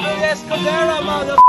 Escudero, mano.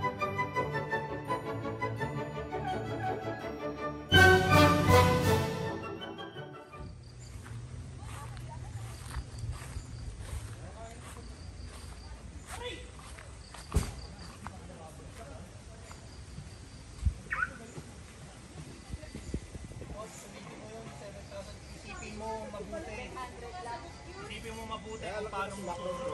Thank Merci.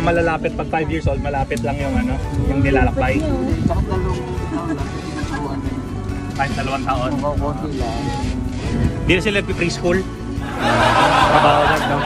Malalapit pag 5 years old, malapit lang yung ano, yung nilalakbay. Tsaka dalawang taon lang. Pinagbuwan na yun. Kahit dalawang taon. Kung kukunti lang. Di na sila preschool. Trabaho lang, no?